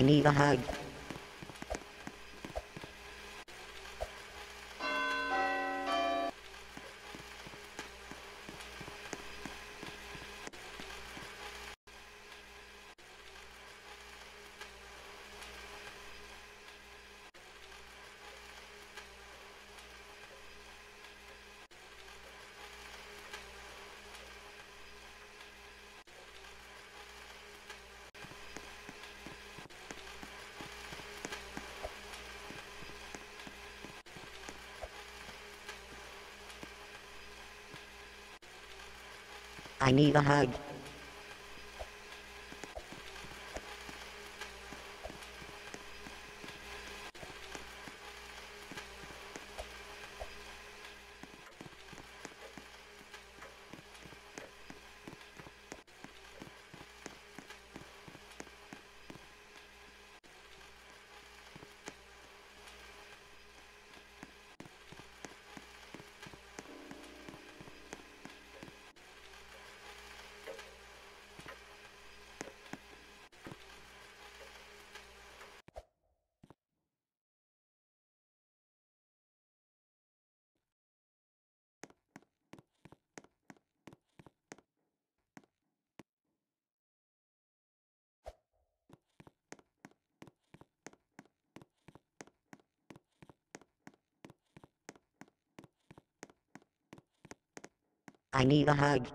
I need a hug. I need a hug. I need a hug.